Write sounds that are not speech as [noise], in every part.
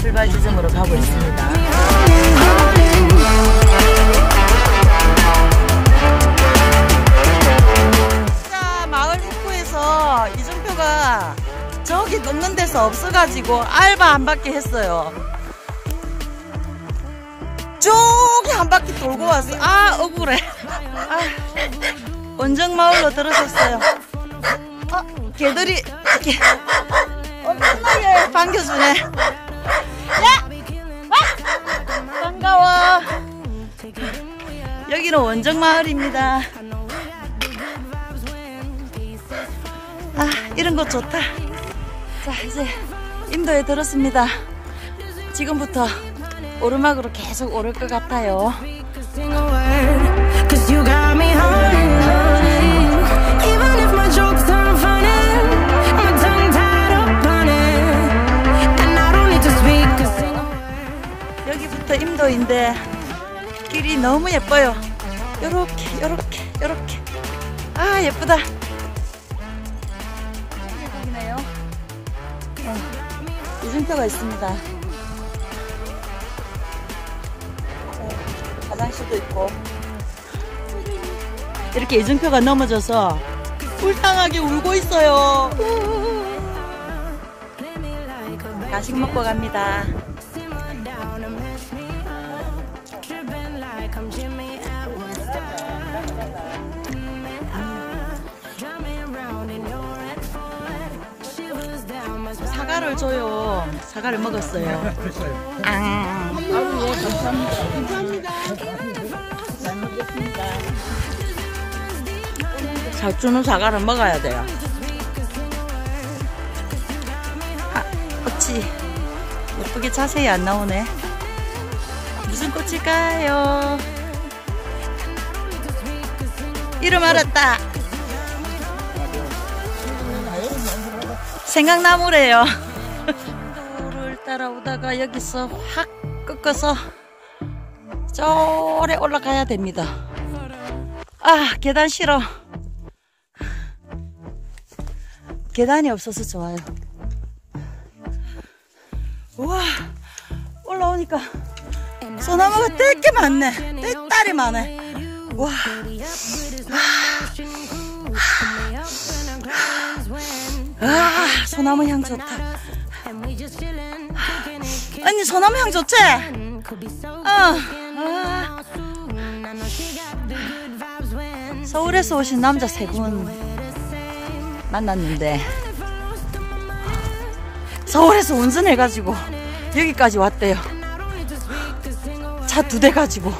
출발 지점으로 가고 있습니다. 진짜 마을 입구에서 이정표가 저기 넘는 데서 없어가지고 알바 한 바퀴 했어요. 저기 한 바퀴 돌고 왔어. 아, 억울해. 아, 원정마을로 들어섰어요. 아, 개들이, 이렇게, 엄청나게 반겨주네. 야! 와! 반가워. 여기는 원정 마을입니다. 아, 이런 거 좋다. 자, 이제 임도에 들었습니다. 지금부터 오르막으로 계속 오를 것 같아요. 여기부터 임도인데 길이 너무 예뻐요. 요렇게 요렇게 요렇게 아 예쁘다. 여기네요. 어, 이중표가 있습니다. 어, 화장실도 있고 이렇게 이중표가 넘어져서 불쌍하게 울고 있어요. 간식 먹고 갑니다. 사과를 줘요. 사과를 먹었어요. 아. 잘 주는 사과를 먹어야 돼요. 아, 꽃이 예쁘게 자세히 안 나오네. 무슨 꽃일까요? 이름 알았다. 생강나무래요. 따라오다가 여기서 확 꺾어서 저래 올라가야 됩니다. 아, 계단 싫어. 계단이 없어서 좋아요. 우와, 올라오니까 소나무가 되게 많네. 떼딸이 많네. 와, 아, 소나무 향 좋다. [gasps] 언니, 소나무 향 좋지? 어, 아, 서울에서 오신 남자 세 분 만났는데. 서울에서 운전해가지고 여기까지 왔대요. 차 두 대 가지고.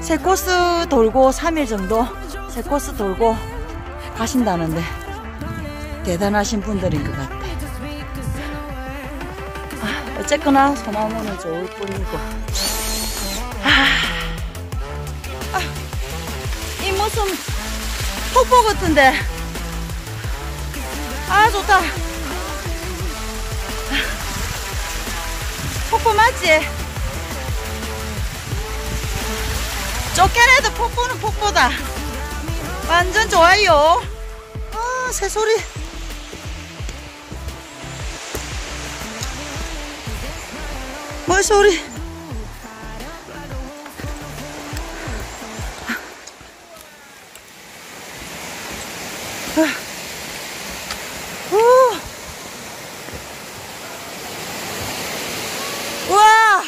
세 코스 돌고 3일 정도 세 코스 돌고 가신다는데 대단하신 분들인 것 같아. 아, 어쨌거나 소나무는 좋을 뿐이고. 아, 아, 이 무슨 폭포 같은데. 아, 좋다. 폭포 맞지? 쫓겨내도 폭포는 폭포다. 완전 좋아요. 아, 새소리. 뭐 소리? 아. 오. 와!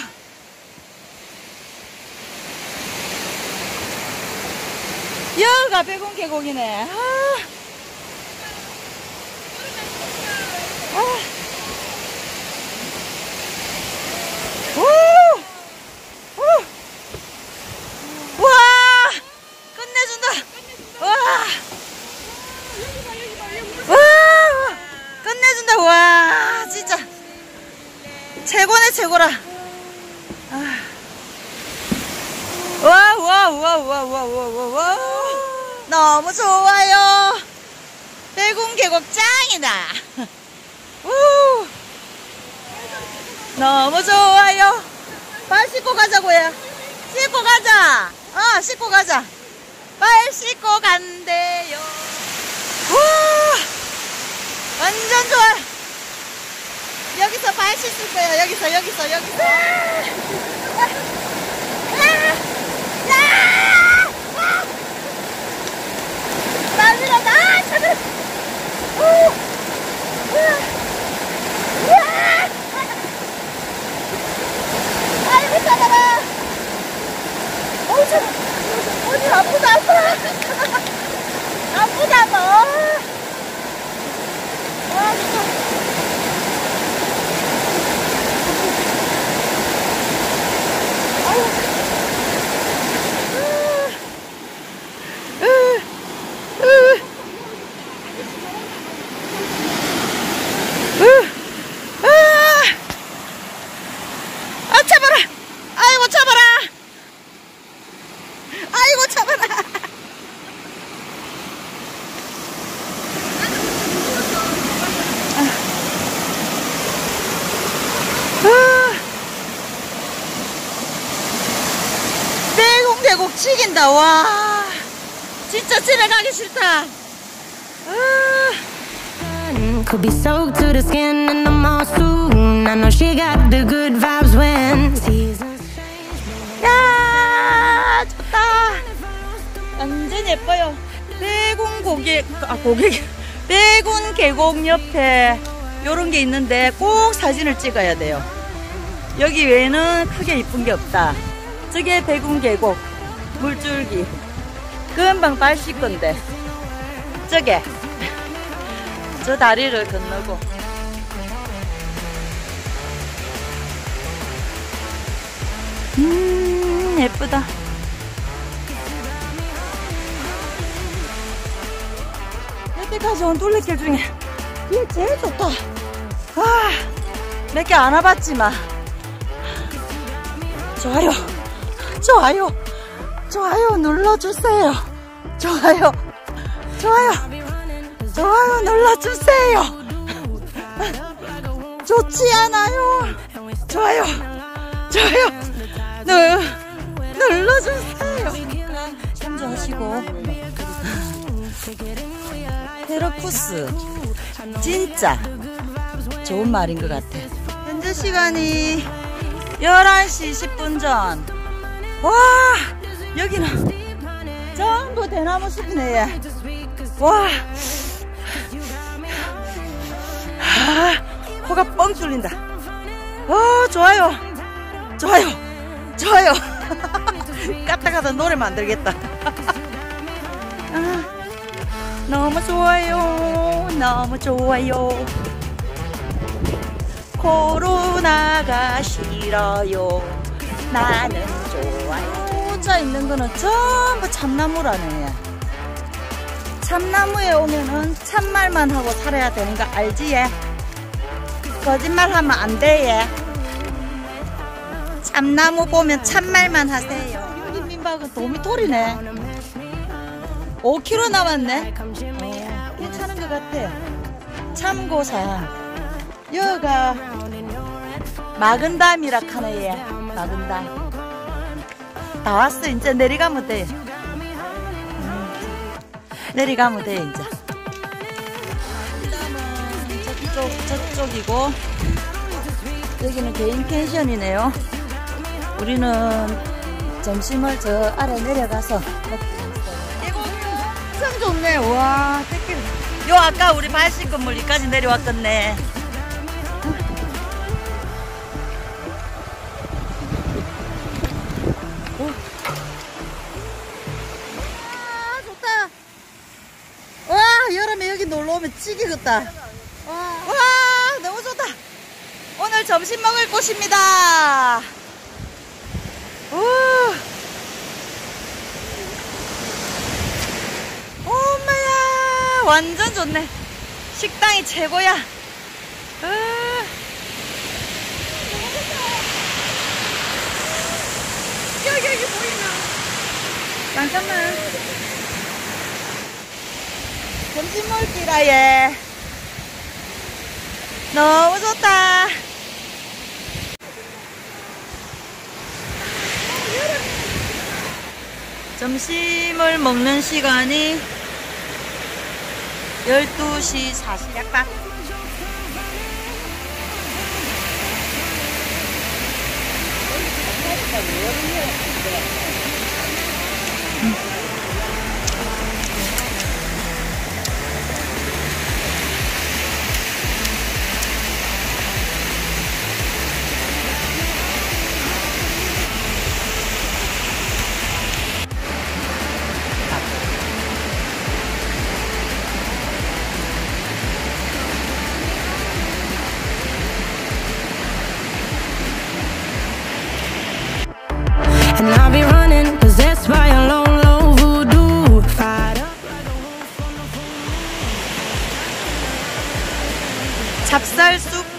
여기가 백운 계곡이네. 치긴다, 와. 진짜 집에 가기 싫다. 아. Could be soaked to the skin in the mall soon. I know she got the good vibes when seasons change. 야 좋다 완전 예뻐요 대군 고개 아 고개 대군 계곡 옆에 요런 게 있는데 꼭 사진을 찍어야 돼요 여기 외에는 크게 이쁜 게 없다 저게 대군 계곡 물줄기. 금방 발 씻건데. 저게. [laughs] 저 다리를 건너고. 음 예쁘다. 여태까지 온 둘레길 중에 이게 제일 좋다. 아 몇 개안 와봤지만. 좋아요. 좋아요 좋아요 눌러주세요. 좋아요. 좋아요. 좋아요 눌러주세요. [laughs] 좋지 않아요. 좋아요. 좋아요. 눌, 눌러주세요. 참조하시고. 테러푸스. 진짜 좋은 말인 것 같아. 현재 시간이 11시 10분 전. 와 여기는 전부 대나무 숲이네 와. 아, 코가 뻥 뚫린다. 어 좋아요. 좋아요. 좋아요. [laughs] 까딱하다 노래 만들겠다. [laughs] 아, 너무 좋아요. 너무 좋아요. 코로나가 싫어요. 나는 혼자 있는 거는 전부 참나무라네. 참나무에 오면은 참말만 하고 살아야 되는 거 알지 얘? 거짓말 하면 안돼 얘. 참나무 보면 참말만 하세요. 여기 민박은 도미토리네. 5km 남았네. 어, 괜찮은 것 같아. 참고사항 여기가. 마근담이라 카네 얘. 마근담 다 왔어 이제. 내려가면 돼 음, 내려가면 돼 이제. 저쪽 저쪽이고. 여기는 개인 펜션이네요. 우리는 점심을 저 아래 내려가서 엄청 좋네. 와 택길 요 아까 우리 발 씻고 물리까지 내려왔겠네 시기겠다. 와. 너무 좋다. 오늘 점심 먹을 곳입니다. 오. 엄마야, 완전 좋네. 식당이 최고야. 으. 여기 여기 보이나? 잠깐만. 점심 먹기라 얘. 너무 좋다. 점심을 먹는 시간이 12시 40 약간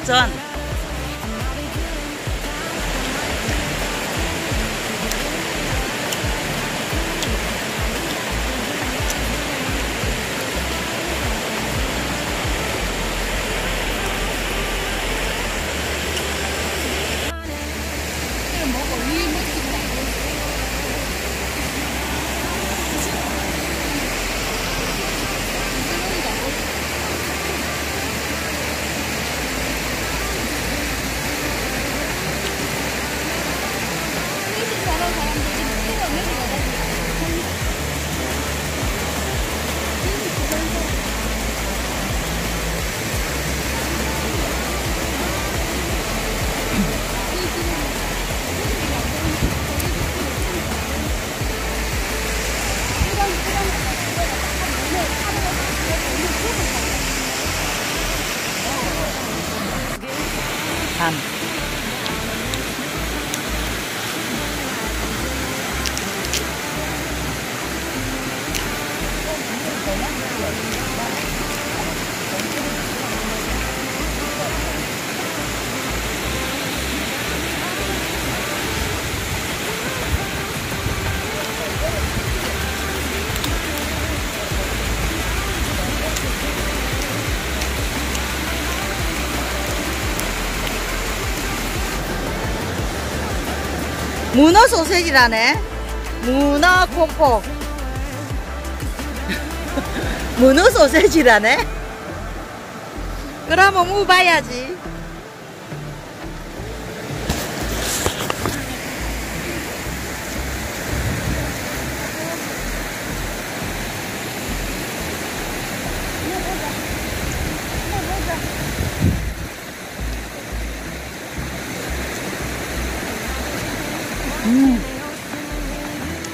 转 문어 소세지라네. 문어 콕콕 [laughs] 문어 소세지라네? 그럼 먹어봐야지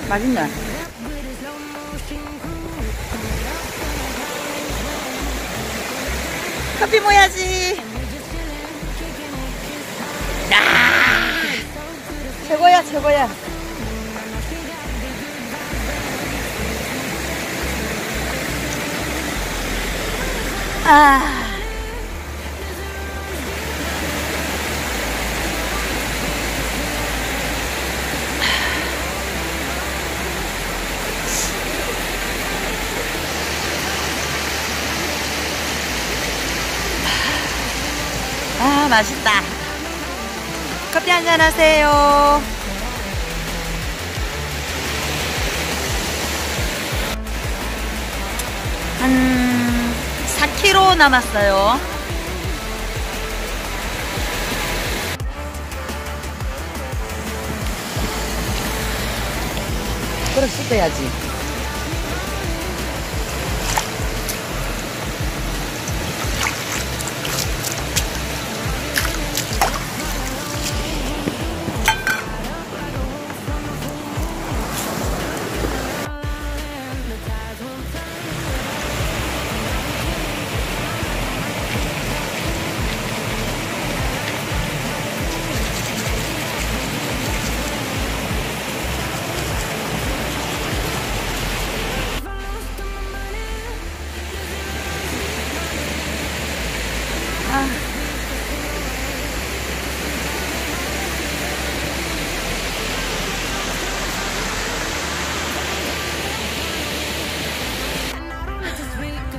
Madina. 한잔 하세요. 한 4kg 남았어요. 그럼 씻어야지.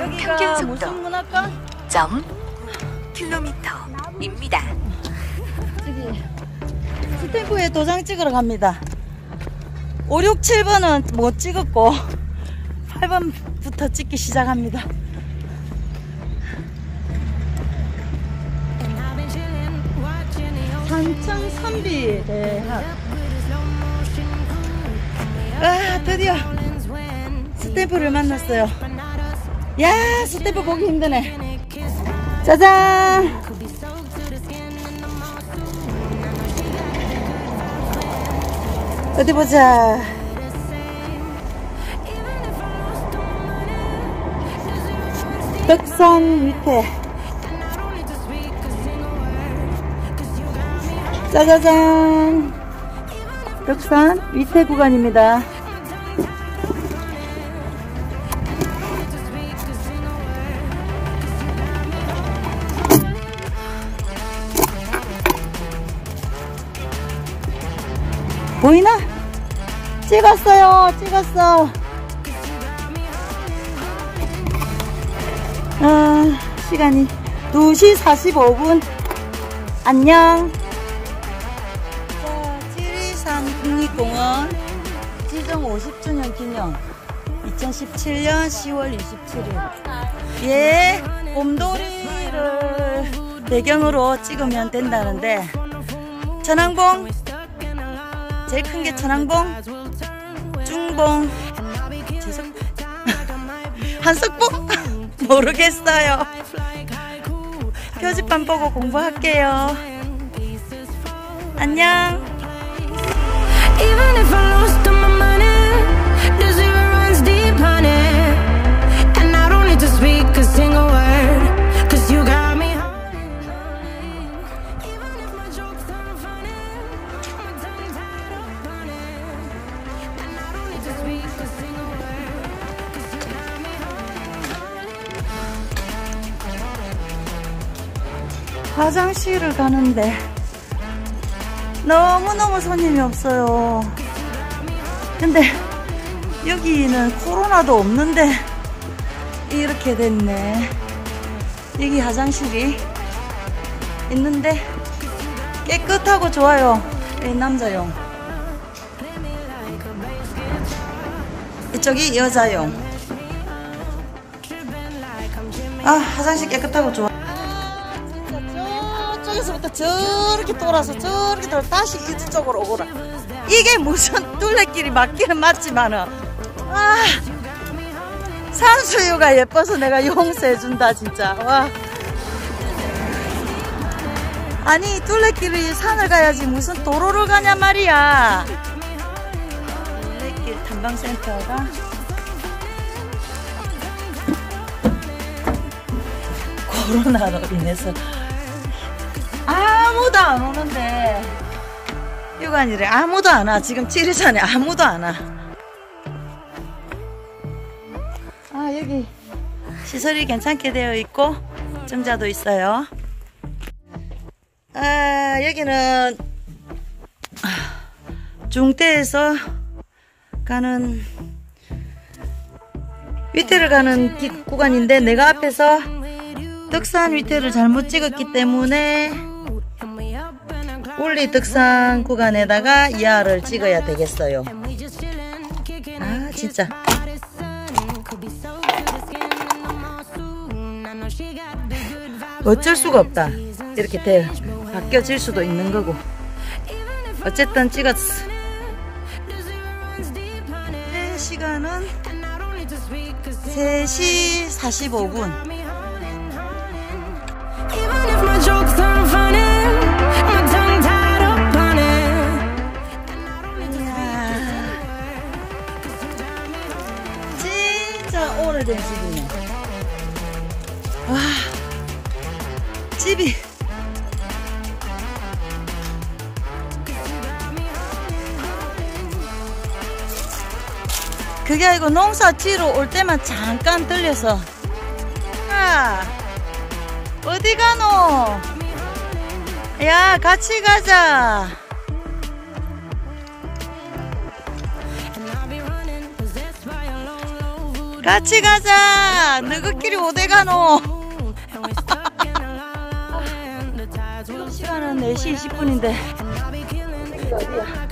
여기가 평균 속도. 무슨 문학관? 점 킬로미터입니다. 스탬프에 도장 찍으러 갑니다. 5, 6, 7번은 못 찍었고 8번부터 찍기 시작합니다. 산청 선비 대학. with a slow motion crew. 아 드디어 스탬프를 만났어요. 야 스탬프 보기 힘드네. 짜잔. 어디 보자. 덕산 밑에. 짜자잔. 덕산 밑에 구간입니다. 보이나? 찍었어요. 찍었어. 아, 시간이 2시 45분. 안녕. 기념 2017년 10월 27일. 예, 곰돌이를 배경으로 찍으면 된다는데 천왕봉 제일 큰 게 천왕봉 중봉 지석 [laughs] 한석봉 [laughs] 모르겠어요. 표지판 보고 공부할게요. 안녕. 화장실을 가는데 너무너무 손님이 없어요. 근데 여기는 코로나도 없는데 이렇게 됐네. 여기 화장실이 있는데 깨끗하고 좋아요. 이 남자용. 이쪽이 여자용. 아 화장실 깨끗하고 좋아. 저렇게 돌아서 저렇게 돌아 다시 이쪽으로 오거라. 이게 무슨 둘레길이 맞기는 맞지만은 아 산수유가 예뻐서 내가 용서해준다 진짜 와. 아니 둘레길이 산을 가야지 무슨 도로를 가냐 말이야. 둘레길 탐방센터가 코로나로 인해서 아무도 안 오는데 휴관이래 아무도 안 와 지금 지리산에 아무도 안 와. 아 여기 시설이 괜찮게 되어 있고 점자도 있어요. 아 여기는 중대에서 가는 위태를 가는 기- 구간인데 내가 앞에서 덕산 위태를 잘못 찍었기 때문에 울리 덕산 구간에다가 이하를 찍어야 되겠어요. 아 진짜 어쩔 수가 없다. 이렇게 돼 바뀌어질 수도 있는 거고. 어쨌든 찍었어. 네, 시간은 3시 45분. 오래된 집이네. 와, 집이. 그게 아니고 농사 지러 올 때만 잠깐 들려서 야 어디 가노 야 같이 가자 같이 가자. 너희끼리 어디 가노? 지금 시간은 4시 20분인데. 어디야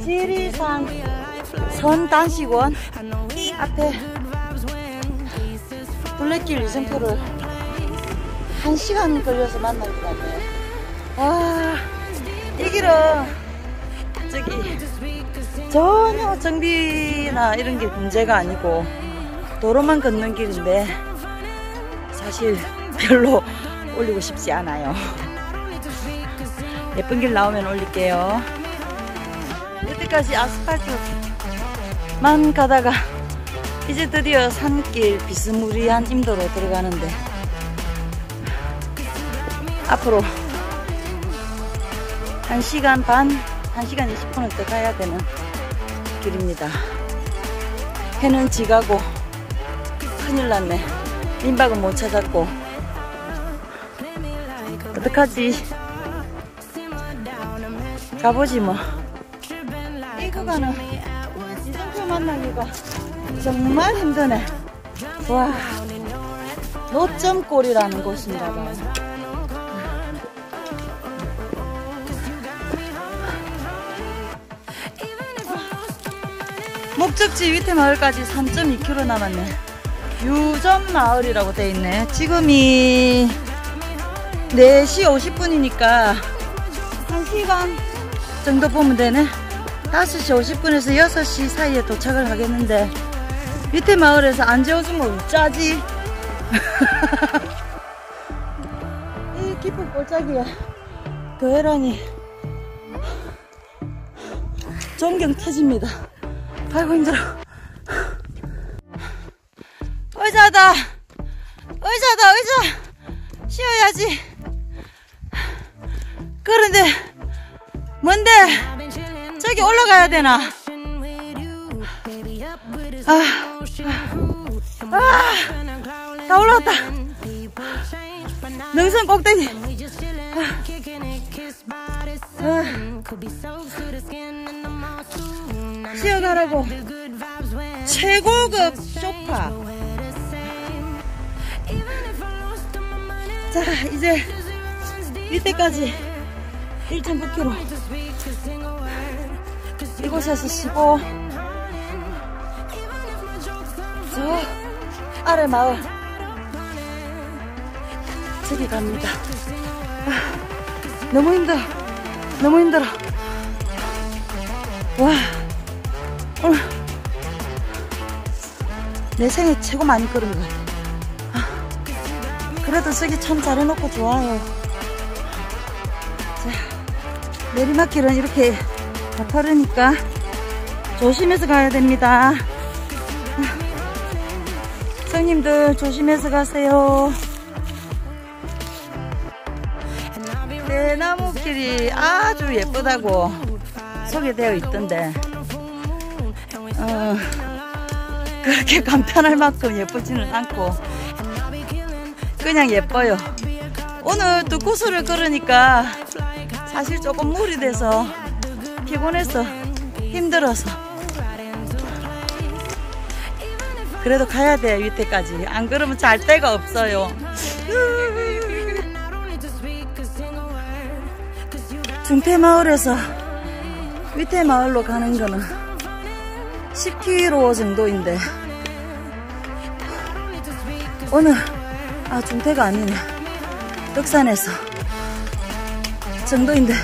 지리산 선단식원 앞에 둘레길 유성표를 한 시간 걸려서 만난 것 같아요. 와, 이 길은 저기 전혀 정비나 이런 게 문제가 아니고 도로만 걷는 길인데 사실 별로 [laughs] 올리고 싶지 않아요. [laughs] 예쁜 길 나오면 올릴게요. 여기까지 아스팔트만 가다가 이제 드디어 산길 비스무리한 임도로 들어가는데 앞으로 1시간 반, 1시간 20분을 더 가야 되는 길입니다. 해는 지가고 큰일 났네. 민박은 못 찾았고 어떡하지? 가보지 뭐. 이 구간은 이정표 만나기가 정말 힘드네. 와, 노점골이라는 곳인가 봐요. 목적지 위태 마을까지 3.2km 남았네. 유점 마을이라고 돼 있네. 지금이 4시 50분이니까 1시간 정도 보면 되네. 5시 50분에서 6시 사이에 도착을 하겠는데 밑에 마을에서 안 재워주면 짜지 [laughs] 이 깊은 골짜기에 그해란이 존경 터집니다 아이고 힘들어. 의자다. 의자다 의자. 쉬어야지. 그런데 뭔데? 저기 올라가야 되나? 아, 아, 다 올라왔다. 능선 꼭대기. 아, 아, 쉬어가라고. 최고급 쇼파. 자, 이제 이때까지 1.9km. 이곳에서 쉬고 저 아래 마을 저기 갑니다 아, 너무 힘들어 너무 힘들어 와 내 생애 최고 많이 걸은 것 같아. 아, 그래도 저기 참 잘해놓고 좋아요. 자 내리막길은 이렇게 가파르니까 조심해서 가야 됩니다. 선생님들 조심해서 가세요. 대나무길이 아주 예쁘다고 소개되어 있던데 어, 그렇게 간편할 만큼 예쁘지는 않고 그냥 예뻐요. 오늘 두 코스를 걸으니까 사실 조금 무리 돼서 피곤해서 힘들어서 그래도 가야 돼 위태까지 안 그러면 잘 데가 없어요 중태 마을에서 위태마을로 가는 거는 10km 정도인데 오늘 아 중태가 아니네 덕산에서 정도인데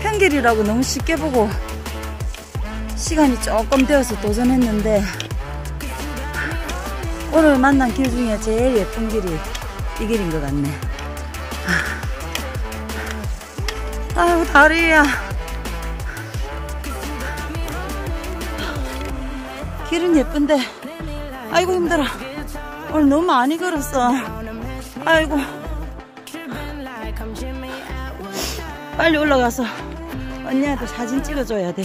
평길이라고 너무 쉽게 보고 시간이 조금 되어서 도전했는데 오늘 만난 길 중에 제일 예쁜 길이 이 길인 것 같네. 아. 아유 다리야. 길은 예쁜데 아이고 힘들어. 오늘 너무 많이 걸었어. 아이고 빨리 올라가서 언니한테 사진 찍어줘야 돼.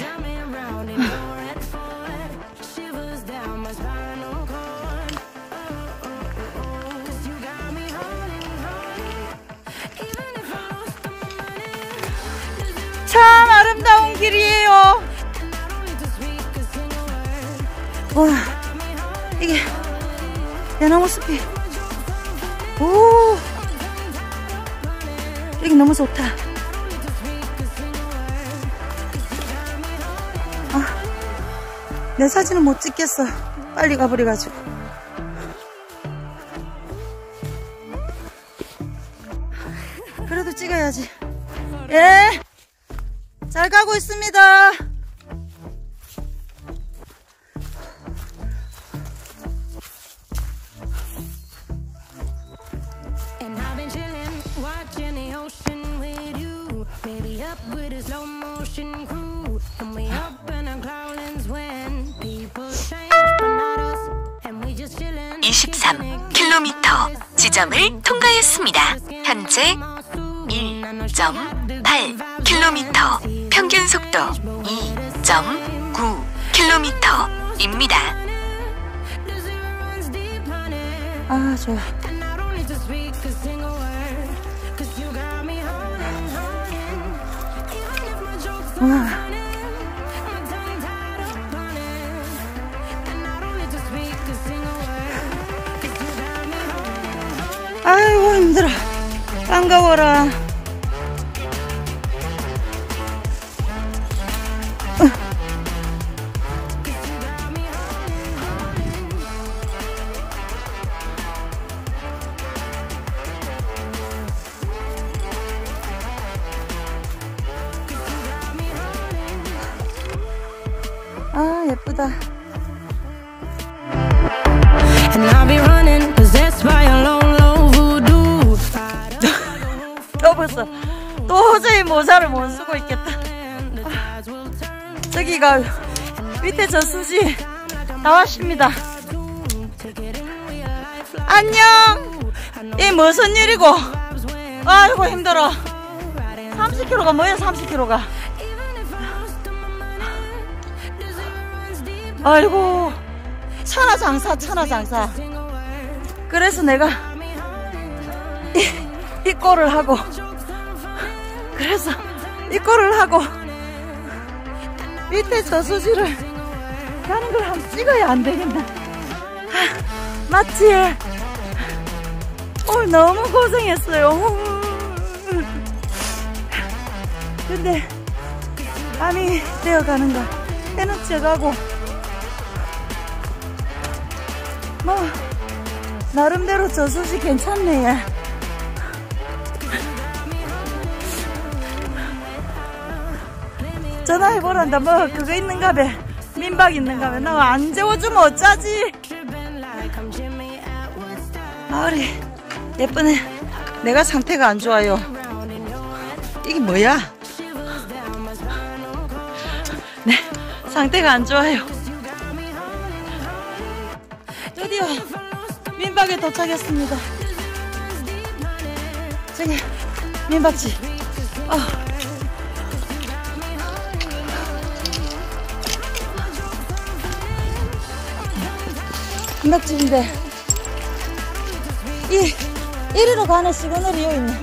사진은 못 찍겠어. 빨리 가버려가지고. 그래도 찍어야지. 예. 잘 가고 있습니다. 지점을 통과했습니다. 현재 1.8km 평균 속도 2.9km입니다. 아, 좋아. And 아이고, 힘들어. 반가워라. 다 왔습니다. 안녕. 이 무슨 일이고? 아이고 힘들어. 30kg가 뭐야 30kg가? 아이고 천하 장사 천하 장사. 그래서 내가 이, 이 꼴을 하고 그래서 이 꼴을 하고 밑에 저수지를 가는 걸 한번 찍어야 안 되겠나 아, 맞지? 오늘 너무 고생했어요 근데 밤이 되어가는가 해는 져가고 뭐 나름대로 저수지 괜찮네 얘. 전화해보란다 뭐 그거 있는가 봐 민박 있는가 봐나안 재워주면 어쩌지? 아우리 예쁘네. 내가 상태가 안 좋아요. 이게 뭐야? 네 상태가 안 좋아요. 드디어 민박에 도착했습니다. 저기 민박집 어. 민박집인데 이 이리로 가는 시그널이 여기 있네.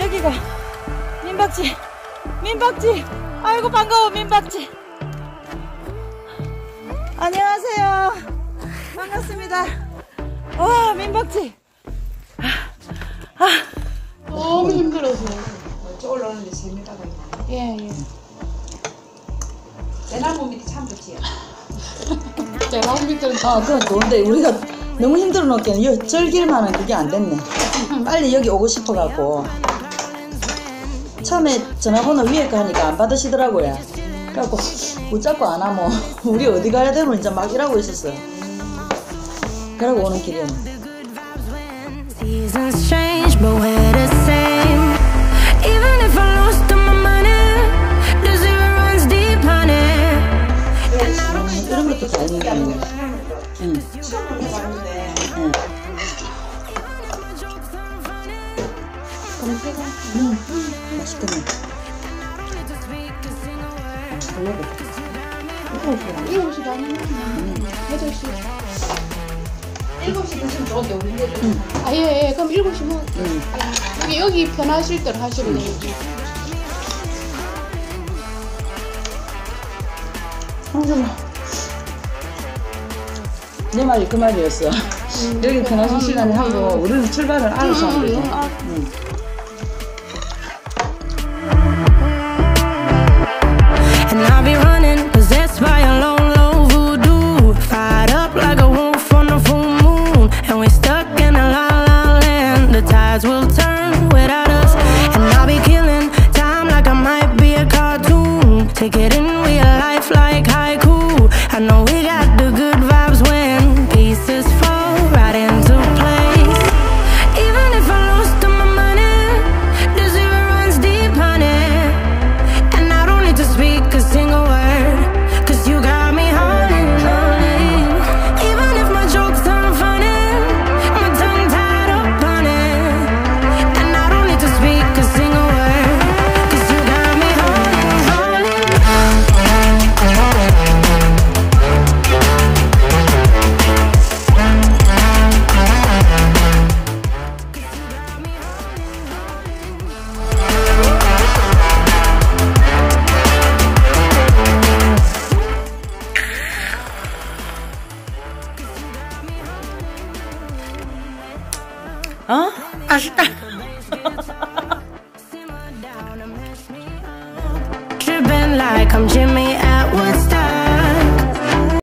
여기가 민박집 민박집 아이고 반가워 민박집 안녕하세요. 반갑습니다. 와 민박집 너무 힘들어서. 올라오는데 재미가 있네. 예, 예. 대나무 밑이. 참 좋지. 대나무 밑은 아, 그건 좋은데 우리가 너무 힘들어 놓기에는 절길만은 그게 안 됐네. 빨리 여기 오고 싶어갖고 처음에 전화번호 위에 거 하니까 안 받으시더라고요. 그래갖고 붙잡고 안 하면 우리 어디 가야 되노 이제 막 이러고 있었어요. 그러고 오는 길이었는데. 8시. 7시는 지금 저한테 오는 거죠? 아, 예, 예. 그럼 7시면. 응. 여기, 여기 편하실 대로 하시면 되겠죠. 형준아. 내 말이 그 말이었어. 여기 편하신 시간에 하고, 우리는 출발을 알아서 하면 되 we a life like high